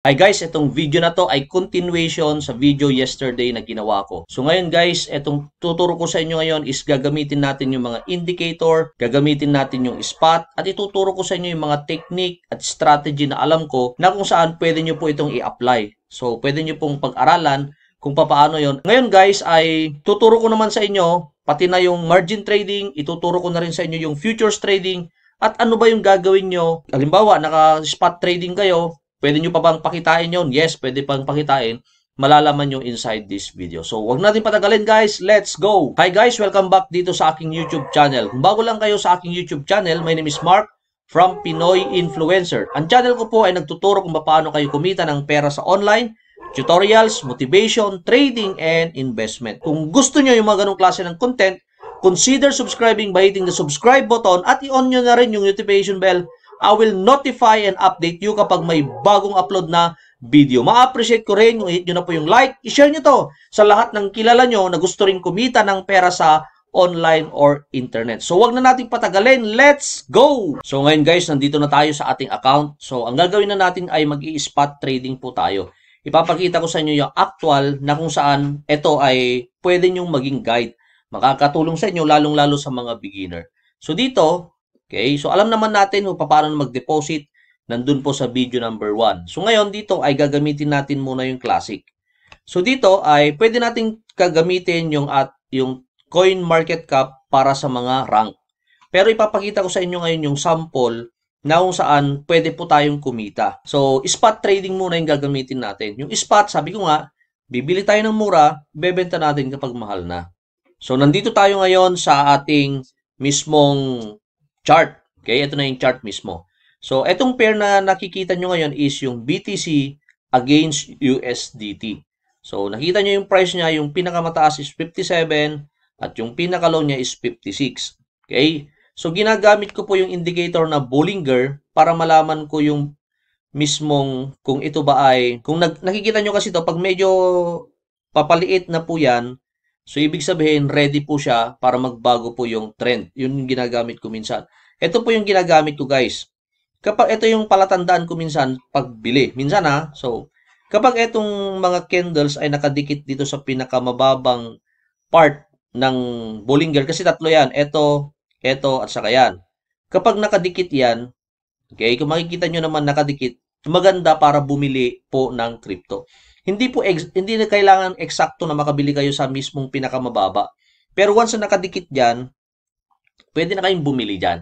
Hi guys, itong video na to ay continuation sa video yesterday na ginawa ko. So ngayon guys, itong tuturo ko sa inyo ngayon is gagamitin natin yung mga indicator, gagamitin natin yung spot, at ituturo ko sa inyo yung mga technique at strategy na alam ko na kung saan pwede nyo po itong i-apply. So pwede nyo pong pag-aralan kung paano yon. Ngayon guys ay tuturo ko naman sa inyo pati na yung margin trading, ituturo ko na rin sa inyo yung futures trading, at ano ba yung gagawin nyo? Halimbawa, naka-spot trading kayo, Pwede nyo pa bang pakitain yon? Yes, pwede pang pakitain. Malalaman nyo inside this video. So, wag natin patagalin guys. Let's go! Hi guys, welcome back dito sa aking YouTube channel. Kung bago lang kayo sa aking YouTube channel, my name is Mark from Pinoy Influencer. Ang channel ko po ay nagtuturo kung paano kayo kumita ng pera sa online, tutorials, motivation, trading, and investment. Kung gusto nyo yung mga ganong klase ng content, consider subscribing by hitting the subscribe button at i-on nyo na rin yung notification bell I will notify and update you kapag may bagong upload na video. Ma-appreciate ko rin kung hit nyo na po yung like. I-share nyo to sa lahat ng kilala nyo na gusto rin kumita ng pera sa online or internet. So, wag na natin patagalin. Let's go! So, ngayon guys, nandito na tayo sa ating account. So, ang gagawin na natin ay mag spot trading po tayo. Ipapakita ko sa inyo yung actual na kung saan ito ay pwede nyong maging guide. Makakatulong sa inyo lalong-lalo sa mga beginner. So, dito, Okay? So, alam naman natin kung paano mag-deposit nandun po sa video number 1. So, ngayon dito ay gagamitin natin muna yung classic. So, dito ay pwede natin kagamitin yung at yung coin market cap para sa mga rank. Pero ipapakita ko sa inyo ngayon yung sample na kung saan pwede po tayong kumita. So, spot trading muna yung gagamitin natin. Yung spot, sabi ko nga, bibili tayo ng mura, bebenta natin kapag mahal na. So, nandito tayo ngayon sa ating mismong chart. Okay, ito na yung chart mismo. So, itong pair na nakikita nyo ngayon is yung BTC against USDT. So, nakita nyo yung price niya, yung pinakamataas is 57 at yung pinakalow niya is 56. Okay? So, ginagamit ko po yung indicator na Bollinger para malaman ko yung mismong kung ito ba ay, kung nag, nakikita nyo kasi to pag medyo papaliit na po yan, So, ibig sabihin, ready po siya para magbago po yung trend. Yun yung ginagamit ko minsan. Ito po yung ginagamit ko, guys. Kapag ito yung palatandaan ko minsan, pagbili. Minsan ha, so, kapag itong mga candles ay nakadikit dito sa pinakamababang part ng Bollinger, kasi tatlo yan, ito, ito, at saka yan. Kapag nakadikit yan, okay, kung makikita nyo naman nakadikit, maganda para bumili po ng crypto. Hindi po ex- hindi na kailangan eksakto na makabili kayo sa mismong pinakamababa. Pero once na nakadikit diyan, pwede na kayong bumili diyan.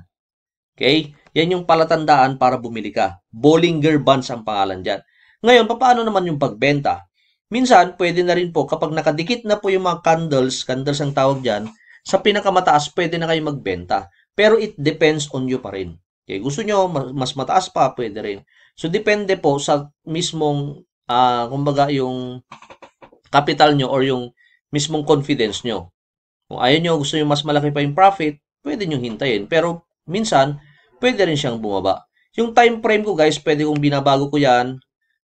Okay? Yan yung palatandaan para bumili ka. Bollinger Bands ang pangalan diyan. Ngayon, paano naman yung pagbenta? Minsan, pwede na rin po kapag nakadikit na po yung mga candles, candles ang tawag diyan, sa pinakamataas pwede na kayo magbenta. Pero it depends on you pa rin. Okay, gusto nyo mas mataas pa, pwede rin. So, depende po sa mismong uh, kumbaga yung capital nyo or yung mismong confidence nyo. Kung ayaw nyo, gusto nyo mas malaki pa yung profit, pwede nyo hintayin. Pero minsan, pwede rin siyang bumaba. Yung time frame ko guys, pwede kong binabago ko yan.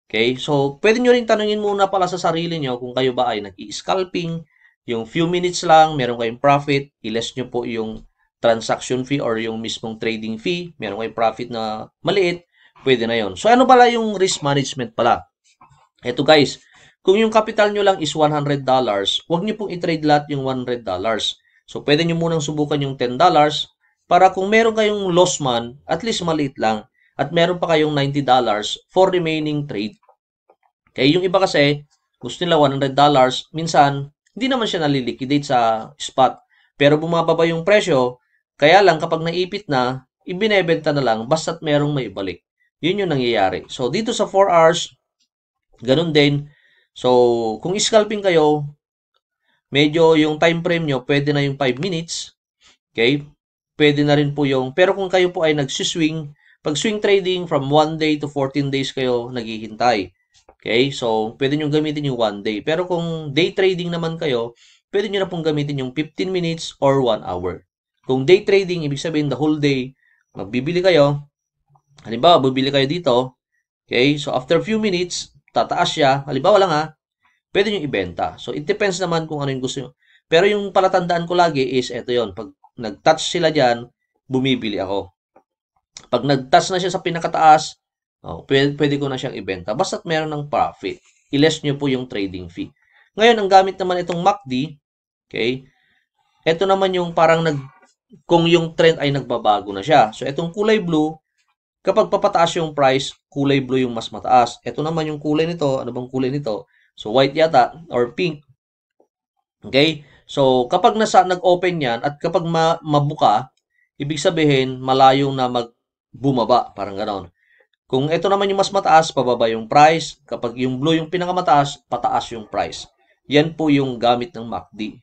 Okay? So, pwede nyo rin tanungin muna pala sa sarili nyo kung kayo ba ay nag-i-scalping, yung few minutes lang, meron kayong profit, i-less nyo po yung transaction fee or yung mismong trading fee, meron kayong profit na maliit, pwede na yon. So, ano pala yung risk management pala? Ito guys, kung yung capital nyo lang is $100, huwag nyo pong i-trade lahat yung $100. So, pwede nyo munang subukan yung $10 para kung meron kayong loss man, at least maliit lang, at meron pa kayong $90 for remaining trade. Okay, yung iba kasi, gusto nila $100, minsan, hindi naman siya naliliquidate sa spot. Pero bumababa yung presyo, kaya lang kapag naipit na, ibinebenta na lang basta't merong may ibalik. Yun yung nangyayari. So, dito sa 4 hours, Ganun din. So, kung scalping kayo, medyo yung time frame nyo, pwede na yung 5 minutes. Okay? Pwede na rin po yung, pero kung kayo po ay nagsiswing, pag swing trading from 1 day to 14 days kayo naghihintay. Okay? So, pwede nyo gamitin yung 1 day. Pero kung day trading naman kayo, pwede nyo na pong gamitin yung 15 minutes or 1 hour. Kung day trading, ibig sabihin the whole day, magbibili kayo, halimbawa, bibili kayo dito, okay? So, after few minutes, tataas siya, halimbawa lang ha, pwede nyo ibenta. So, it depends naman kung ano yung gusto nyo. Pero yung palatandaan ko lagi is, eto yon Pag nag-touch sila dyan, bumibili ako. Pag nag-touch na siya sa pinakataas, Oh, pwede, pwede ko na siyang ibenta. Basta't meron ng profit. I-less nyo po yung trading fee. Ngayon, ang gamit naman itong MACD, okay, ito naman yung parang nag, kung yung trend ay nagbabago na siya. So, itong kulay blue, kapag papataas yung price, kulay blue yung mas mataas. Ito naman yung kulay nito. Ano bang kulay nito? So, white yata or pink. Okay? So, kapag nasa nag-open yan at kapag ma mabuka, ibig sabihin malayo na magbumaba, parang ganoon. Kung ito naman yung mas mataas, pababa yung price. Kapag yung blue yung pinakamataas, pataas yung price. Yan po yung gamit ng MACD.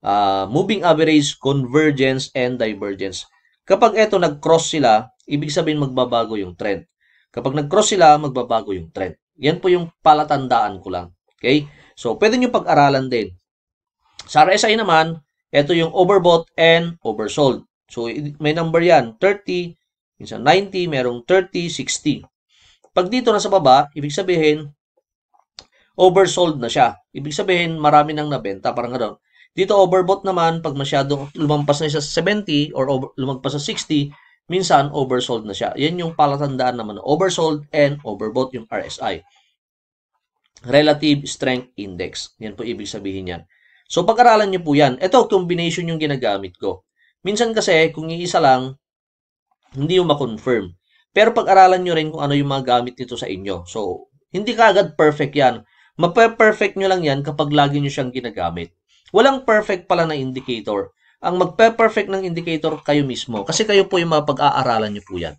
Uh, moving average, convergence, and divergence. Kapag ito nag-cross sila, ibig sabihin magbabago yung trend. Kapag nag-cross sila, magbabago yung trend. Yan po yung palatandaan ko lang. Okay? So, pwede nyo pag-aralan din. Sa RSI naman, ito yung overbought and oversold. So, may number yan. 30, minsan 90, merong 30, 60. Pag dito na sa baba, ibig sabihin, oversold na siya. Ibig sabihin, marami nang nabenta, parang gano'n. Dito, overbought naman, pag masyadong lumampas na siya sa 70 or over, lumagpas sa 60, minsan, oversold na siya. Yan yung palatandaan naman oversold and overbought yung RSI. Relative Strength Index. Yan po ibig sabihin yan. So, pag-aralan nyo po yan. Ito, combination yung ginagamit ko. Minsan kasi, kung iisa lang, hindi yung ma-confirm. Pero pag-aralan nyo rin kung ano yung mga gamit nito sa inyo. So, hindi kaagad perfect yan. Mape-perfect nyo lang yan kapag lagi nyo siyang ginagamit. Walang perfect pala na indicator. Ang magpe-perfect ng indicator kayo mismo. Kasi kayo po yung mapag-aaralan nyo po yan.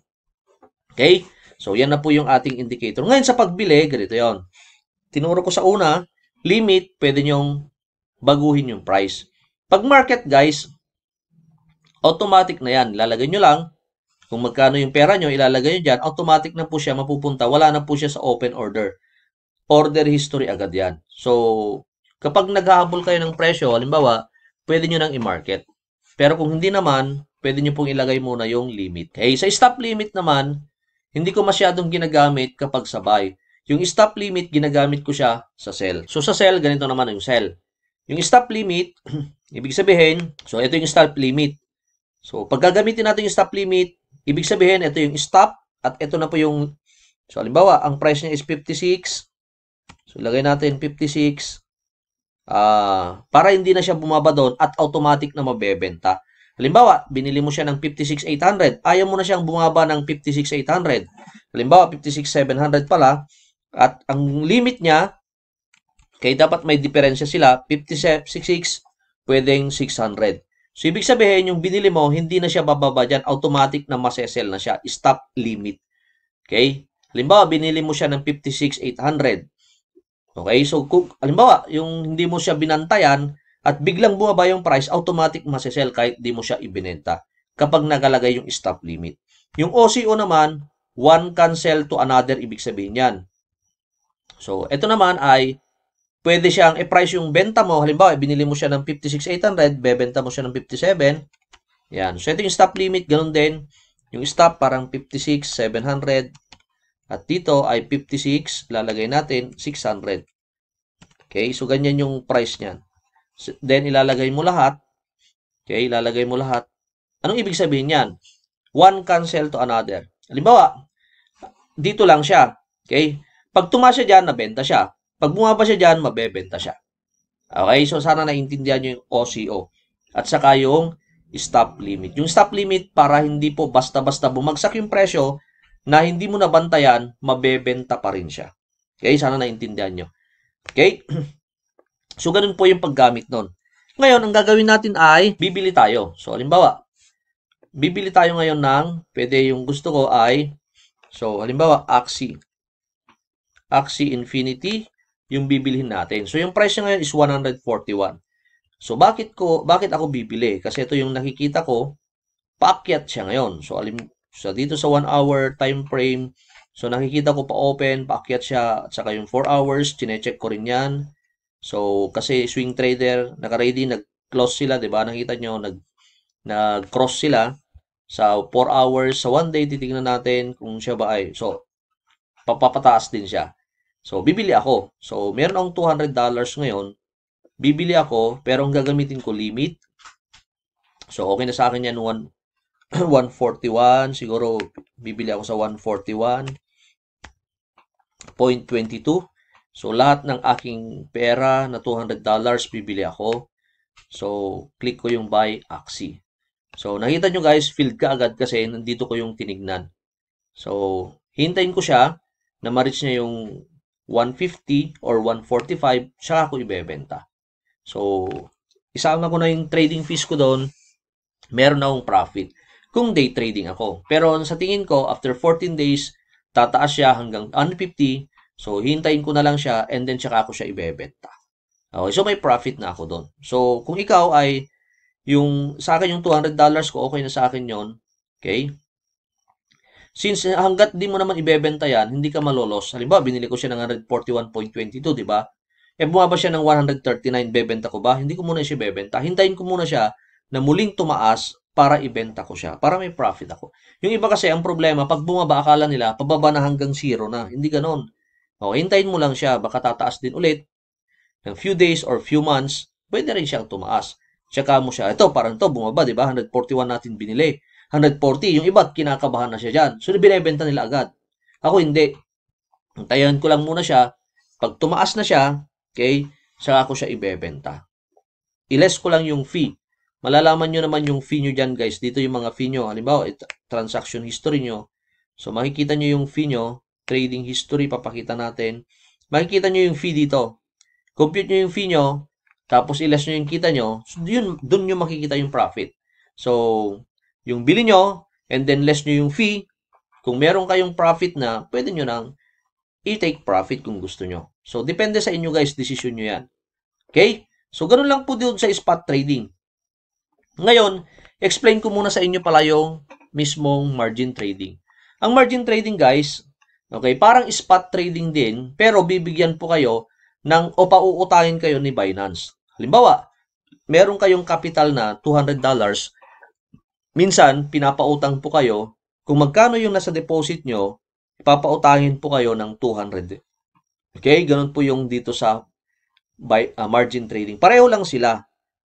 Okay? So, yan na po yung ating indicator. Ngayon, sa pagbili, ganito yon. Tinuro ko sa una, limit, pwede nyong baguhin yung price. Pag market, guys, automatic na yan. Lalagay nyo lang kung magkano yung pera nyo, ilalagay nyo dyan, automatic na po siya mapupunta. Wala na po siya sa open order. Order history agad yan. So, kapag naghahabol kayo ng presyo, halimbawa, pwede nyo nang i-market. Pero kung hindi naman, pwede nyo pong ilagay muna yung limit. Okay, sa stop limit naman, hindi ko masyadong ginagamit kapag sabay. Yung stop limit, ginagamit ko siya sa sell. So, sa sell, ganito naman yung sell. Yung stop limit, ibig sabihin, so ito yung stop limit. So, pag gagamitin natin yung stop limit, Ibig sabihin, ito yung stop at ito na po yung, so halimbawa, ang price niya is 56. So, lagay natin 56. Uh, para hindi na siya bumaba doon at automatic na mabebenta. Halimbawa, binili mo siya ng 56,800. Ayaw mo na siyang bumaba ng 56,800. Halimbawa, 56,700 pala. At ang limit niya, kaya dapat may diferensya sila, 56, pwedeng 600. So, ibig sabihin, yung binili mo, hindi na siya bababa dyan. Automatic na masesell na siya. Stop limit. Okay? Halimbawa, binili mo siya ng 56,800. Okay? So, kung, halimbawa, yung hindi mo siya binantayan at biglang bumaba yung price, automatic masesell kahit di mo siya ibinenta kapag nagalagay yung stop limit. Yung OCO naman, one cancel to another, ibig sabihin yan. So, ito naman ay pwede siyang i-price yung benta mo. Halimbawa, binili mo siya ng 56,800, bebenta mo siya ng 57. Yan. So, ito yung stop limit. Ganun din. Yung stop parang 56,700. At dito ay 56. Lalagay natin 600. Okay. So, ganyan yung price niyan. Then, ilalagay mo lahat. Okay. Ilalagay mo lahat. Anong ibig sabihin yan? One cancel to another. Halimbawa, dito lang siya. Okay. Pag tumaas siya dyan, nabenta siya. Pag bumaba siya dyan, mabebenta siya. Okay, so sana naintindihan nyo yung OCO. At saka yung stop limit. Yung stop limit para hindi po basta-basta bumagsak yung presyo na hindi mo nabantayan, mabebenta pa rin siya. Okay, sana naintindihan nyo. Okay? So, ganun po yung paggamit nun. Ngayon, ang gagawin natin ay bibili tayo. So, halimbawa, bibili tayo ngayon ng, pwede yung gusto ko ay, so, halimbawa, Axie. Axie Infinity yung bibilhin natin. So, yung price niya ngayon is 141. So, bakit ko, bakit ako bibili? Kasi ito yung nakikita ko, paakyat siya ngayon. So, alim, so dito sa 1 hour time frame, so nakikita ko pa open, paakyat siya, at saka yung 4 hours, chinecheck ko rin yan. So, kasi swing trader, naka-ready, nag-close sila, 'di ba? Nakita nyo, nag nag-cross sila sa 4 hours, sa 1 day titingnan natin kung siya ba ay. So, papapataas din siya. So, bibili ako. So, meron akong $200 ngayon. Bibili ako, pero ang gagamitin ko limit. So, okay na sa akin yan 1, 141. Siguro, bibili ako sa 141. 0.22. So, lahat ng aking pera na $200, bibili ako. So, click ko yung buy Axie. So, nakita nyo guys, filled ka agad kasi nandito ko yung tinignan. So, hintayin ko siya na ma-reach niya yung 150 or 145, saka ako ibebenta. So, isama ko na yung trading fees ko doon, meron na akong profit. Kung day trading ako. Pero sa tingin ko, after 14 days, tataas siya hanggang 150. So, hintayin ko na lang siya and then saka ako siya ibebenta. Okay, so may profit na ako doon. So, kung ikaw ay yung sa akin yung $200 ko, okay na sa akin yon Okay? Since hanggat di mo naman ibebenta yan, hindi ka malolos. Halimbawa, binili ko siya ng 141.22, di ba? E bumaba siya ng 139, bebenta ko ba? Hindi ko muna siya bebenta. Hintayin ko muna siya na muling tumaas para ibenta ko siya, para may profit ako. Yung iba kasi, ang problema, pag bumaba, akala nila, pababa na hanggang zero na. Hindi ganon. O, hintayin mo lang siya, baka tataas din ulit. Ng few days or few months, pwede rin siyang tumaas. Tsaka mo siya, ito, parang to, bumaba, di ba? 141 natin binili. 140. Yung iba, kinakabahan na siya dyan. So, binibenta nila agad. Ako hindi. Tayan ko lang muna siya. Pag tumaas na siya, okay, saka ako siya ibebenta. Iles ko lang yung fee. Malalaman nyo naman yung fee nyo dyan, guys. Dito yung mga fee nyo. Halimbawa, transaction history nyo. So, makikita nyo yung fee nyo. Trading history, papakita natin. Makikita nyo yung fee dito. Compute nyo yung fee nyo. Tapos, iles nyo yung kita nyo. So, yun, dun nyo makikita yung profit. So, yung bili nyo, and then less nyo yung fee. Kung meron kayong profit na, pwede nyo nang i-take profit kung gusto nyo. So, depende sa inyo guys, decision nyo yan. Okay? So, ganun lang po dito sa spot trading. Ngayon, explain ko muna sa inyo pala yung mismong margin trading. Ang margin trading guys, okay, parang spot trading din, pero bibigyan po kayo ng o pauutangin kayo ni Binance. Halimbawa, meron kayong capital na $200, minsan, pinapautang po kayo, kung magkano yung nasa deposit nyo, papautangin po kayo ng 200. Okay? Ganun po yung dito sa by, uh, margin trading. Pareho lang sila.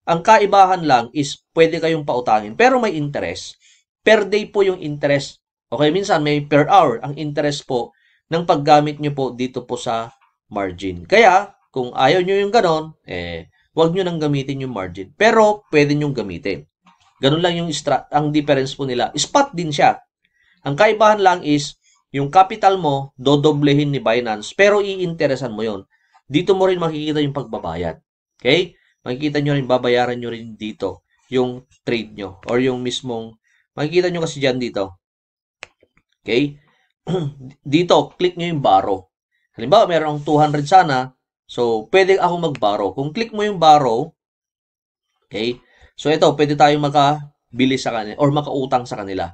Ang kaibahan lang is pwede kayong pautangin pero may interest. Per day po yung interest. Okay, minsan may per hour ang interest po ng paggamit nyo po dito po sa margin. Kaya, kung ayaw nyo yung ganon, eh, huwag nyo nang gamitin yung margin. Pero, pwede nyo gamitin. Ganun lang yung ang difference po nila. Spot din siya. Ang kaibahan lang is, yung capital mo, dodoblehin ni Binance, pero iinteresan mo yon. Dito mo rin makikita yung pagbabayad. Okay? Makikita nyo rin, babayaran nyo rin dito yung trade nyo or yung mismong, makikita nyo kasi dyan dito. Okay? dito, click nyo yung borrow. Halimbawa, meron 200 sana, so pwede ako mag-borrow. Kung click mo yung borrow, okay, So ito, pwede tayong makabili sa kanila or makautang sa kanila.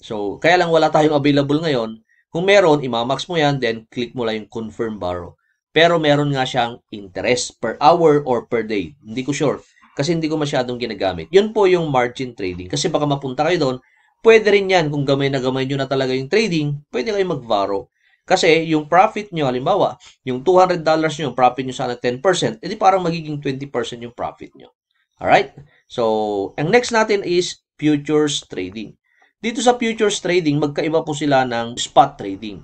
So, kaya lang wala tayong available ngayon. Kung meron, imamax mo yan, then click mo lang yung confirm borrow. Pero meron nga siyang interest per hour or per day. Hindi ko sure. Kasi hindi ko masyadong ginagamit. Yun po yung margin trading. Kasi baka mapunta kayo doon, pwede rin yan. Kung gamay na gamay nyo na talaga yung trading, pwede kayo mag-borrow. Kasi yung profit nyo, halimbawa, yung $200 nyo, yung profit nyo sana 10%, edi parang magiging 20% yung profit nyo. Alright? So, ang next natin is futures trading. Dito sa futures trading, magkaiba po sila ng spot trading.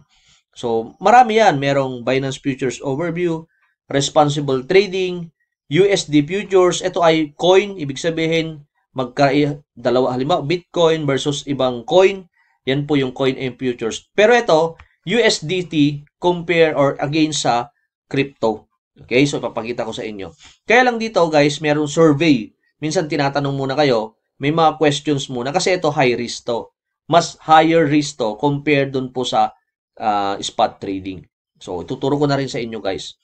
So, marami yan. Merong Binance Futures Overview, Responsible Trading, USD Futures. Ito ay coin, ibig sabihin, magka dalawa halimbawa Bitcoin versus ibang coin. Yan po yung coin and futures. Pero ito, USDT compare or against sa crypto. Okay, so papakita ko sa inyo. Kaya lang dito guys, merong survey minsan tinatanong muna kayo, may mga questions muna kasi ito high risk to. Mas higher risk to compared dun po sa uh, spot trading. So, ituturo ko na rin sa inyo guys.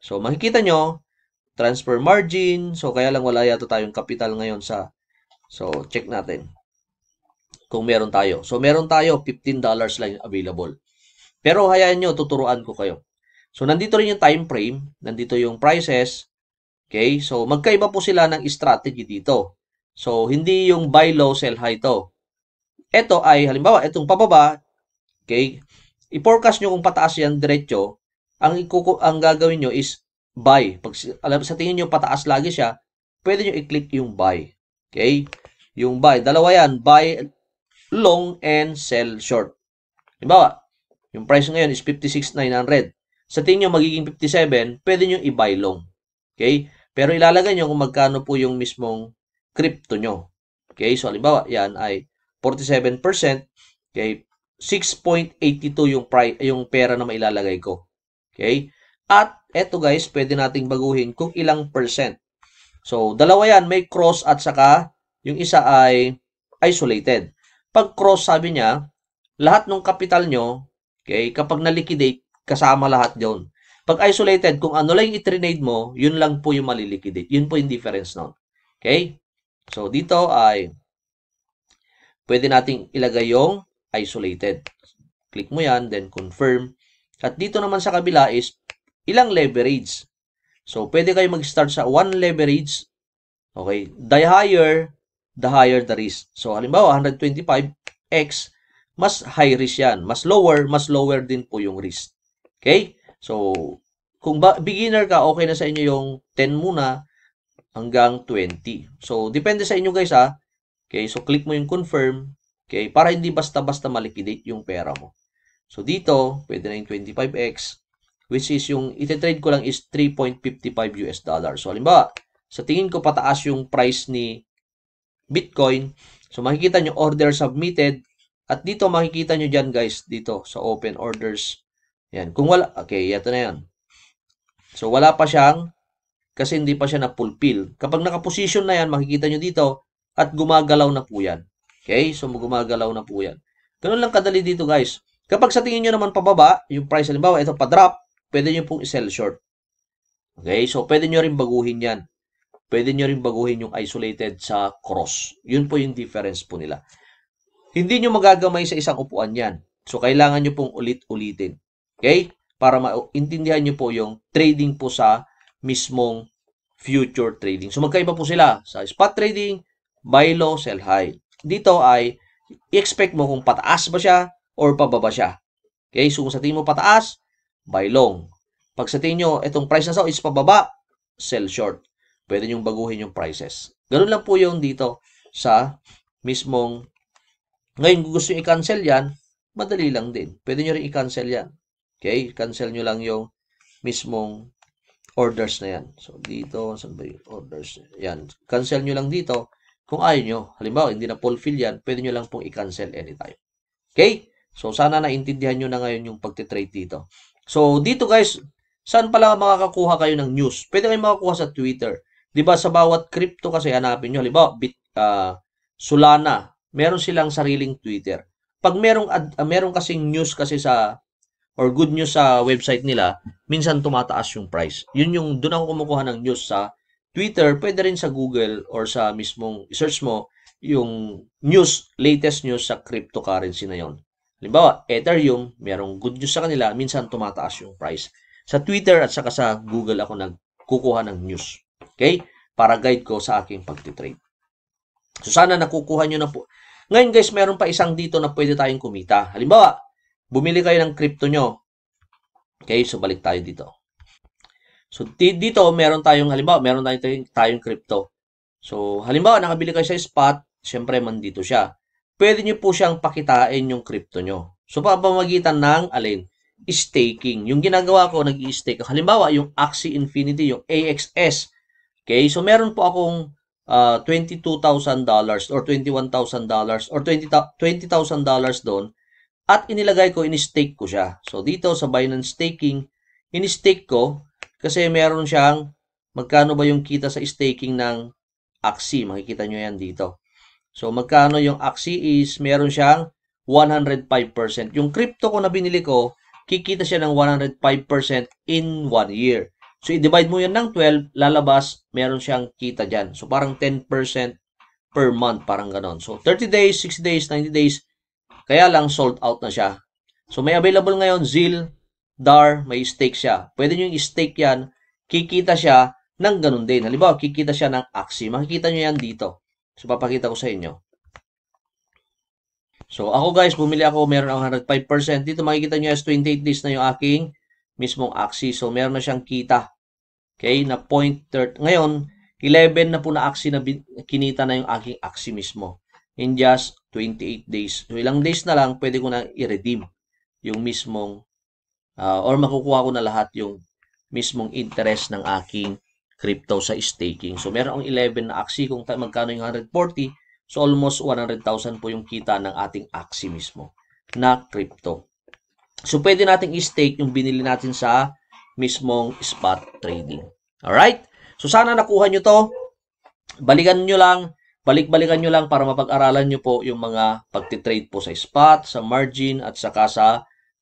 So, makikita nyo, transfer margin. So, kaya lang wala yata tayong capital ngayon sa So, check natin. Kung meron tayo. So, meron tayo, $15 lang available. Pero hayaan nyo, tuturuan ko kayo. So, nandito rin yung time frame. Nandito yung prices. Okay? So, magkaiba po sila ng strategy dito. So, hindi yung buy low, sell high to. Ito ay, halimbawa, itong pababa, okay, i-forecast nyo kung pataas yan diretso, ang, ikuku ang gagawin nyo is buy. Pag alam, sa tingin nyo pataas lagi siya, pwede nyo i-click yung buy. Okay? Yung buy. Dalawa yan, buy long and sell short. Halimbawa, yung price ngayon is 56,900. sa tingin nyo magiging 57, pwede nyo i-buy long. Okay? Pero ilalagay nyo kung magkano po yung mismong crypto nyo. Okay? So, halimbawa, yan ay 47%. Okay? 6.82 yung price yung pera na mailalagay ko. Okay? At eto guys, pwede nating baguhin kung ilang percent. So, dalawa yan, may cross at saka yung isa ay isolated. Pag cross, sabi niya, lahat ng kapital nyo, okay, kapag na-liquidate, kasama lahat yon. Pag isolated, kung ano lang i-trade mo, yun lang po yung maliliquidate. Yun po yung difference nun. Okay? So, dito ay pwede nating ilagay yung isolated. Click mo yan, then confirm. At dito naman sa kabila is ilang leverage. So, pwede kayo mag-start sa one leverage. Okay? The higher, the higher the risk. So, halimbawa, 125x, mas high risk yan. Mas lower, mas lower din po yung risk. Okay? So, kung beginner ka, okay na sa inyo yung 10 muna hanggang 20. So, depende sa inyo guys ha. Okay, so click mo yung confirm. Okay, para hindi basta-basta malikidate yung pera mo. So, dito, pwede na yung 25x, which is yung ititrade ko lang is 3.55 US dollar. So, halimbawa, sa tingin ko pataas yung price ni Bitcoin. So, makikita nyo order submitted. At dito, makikita nyo dyan guys, dito sa open orders yan. Kung wala, okay, ito na yan. So, wala pa siyang, kasi hindi pa siya na-fulfill. Kapag naka-position na yan, makikita nyo dito, at gumagalaw na po yan. Okay? So, gumagalaw na po yan. Ganun lang kadali dito, guys. Kapag sa tingin nyo naman pababa, yung price, halimbawa, ito pa-drop, pwede nyo pong i-sell short. Okay? So, pwede nyo rin baguhin yan. Pwede nyo rin baguhin yung isolated sa cross. Yun po yung difference po nila. Hindi nyo magagamay sa isang upuan yan. So, kailangan nyo pong ulit-ulitin. Okay? Para maintindihan nyo po yung trading po sa mismong future trading. So magkaiba po sila. Sa spot trading, buy low, sell high. Dito ay i-expect mo kung pataas ba siya or pababa siya. Okay? So kung sa tingin mo pataas, buy long. Pag sa tingin nyo, itong price na so is pababa, sell short. Pwede nyo baguhin yung prices. Ganun lang po yung dito sa mismong ngayon, kung gusto nyo i-cancel yan, madali lang din. Pwede nyo rin i-cancel yan. Okay? Cancel nyo lang yung mismong orders na yan. So, dito, saan ba yung orders? Yan. Cancel nyo lang dito. Kung ayaw nyo, halimbawa, hindi na fulfill yan, pwede nyo lang pong i-cancel anytime. Okay? So, sana naintindihan nyo na ngayon yung pagtitrade dito. So, dito guys, saan pala makakakuha kayo ng news? Pwede kayo makakuha sa Twitter. Ba sa bawat crypto kasi hanapin nyo, halimbawa, Bit, uh, Solana, meron silang sariling Twitter. Pag merong, uh, merong kasing news kasi sa or good news sa website nila, minsan tumataas yung price. Yun yung, doon ako kumukuha ng news sa Twitter, pwede rin sa Google or sa mismong search mo yung news, latest news sa cryptocurrency na yon. Halimbawa, Ethereum, merong good news sa kanila, minsan tumataas yung price. Sa Twitter at saka sa Google ako nagkukuha ng news. Okay? Para guide ko sa aking pagtitrade. So sana nakukuha nyo na po. Ngayon guys, meron pa isang dito na pwede tayong kumita. Halimbawa, bumili kayo ng crypto nyo. Okay, so balik tayo dito. So dito meron tayong halimbawa, meron tayong, tayong crypto. So halimbawa nakabili kayo sa spot, syempre man dito siya. Pwede niyo po siyang pakitain yung crypto nyo. So pamamagitan ng alin? Staking. Yung ginagawa ko, nag-i-stake. Halimbawa, yung Axie Infinity, yung AXS. Okay, so meron po akong uh, $22,000 or $21,000 or $20,000 $20, doon at inilagay ko, in-stake ko siya. So, dito sa Binance Staking, in-stake ko kasi meron siyang magkano ba yung kita sa staking ng Axie. Makikita nyo yan dito. So, magkano yung Axie is meron siyang 105%. Yung crypto ko na binili ko, kikita siya ng 105% in 1 year. So, i-divide mo yan ng 12, lalabas, meron siyang kita dyan. So, parang 10% per month, parang ganon. So, 30 days, 60 days, 90 days, kaya lang sold out na siya. So may available ngayon Zil, DAR, may stake siya. Pwede nyo i-stake yan, kikita siya ng ganun din. Halimbawa, kikita siya ng Axie. Makikita nyo yan dito. So papakita ko sa inyo. So ako guys, bumili ako, meron akong 105%. Dito makikita nyo as 28 days na yung aking mismong Axie. So meron na siyang kita. Okay, na 0.30. Ngayon, 11 na po na Axie na kinita na yung aking Axie mismo in just 28 days. So, ilang days na lang, pwede ko na i-redeem yung mismong ah, or makukuha ko na lahat yung mismong interest ng aking crypto sa staking. So, meron akong 11 na Axie kung magkano yung 140. So, almost 100,000 po yung kita ng ating Axie mismo na crypto. So, pwede nating i-stake yung binili natin sa mismong spot trading. Alright? So, sana nakuha nyo to. Balikan nyo lang, balik-balikan nyo lang para mapag-aralan nyo po yung mga pagtitrade po sa spot, sa margin, at saka sa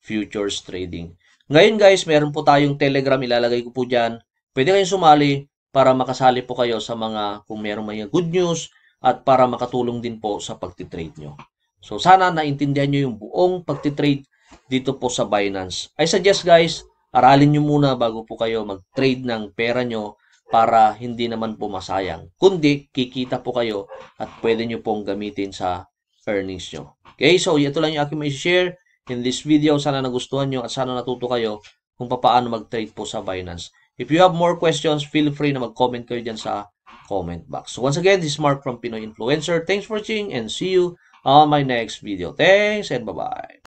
futures trading. Ngayon guys, meron po tayong Telegram, ilalagay ko po dyan. Pwede kayong sumali para makasali po kayo sa mga, kung meron mga good news, at para makatulong din po sa pagtitrade nyo. So, sana naintindihan nyo yung buong pagtitrade dito po sa Binance. I suggest guys, aralin nyo muna bago po kayo mag-trade ng pera nyo para hindi naman po masayang. Kundi, kikita po kayo at pwede nyo pong gamitin sa earnings nyo. Okay, so ito lang yung aking may share in this video. Sana nagustuhan nyo at sana natuto kayo kung paano mag-trade po sa Binance. If you have more questions, feel free na mag-comment kayo dyan sa comment box. So once again, this is Mark from Pinoy Influencer. Thanks for watching and see you on my next video. Thanks and bye-bye.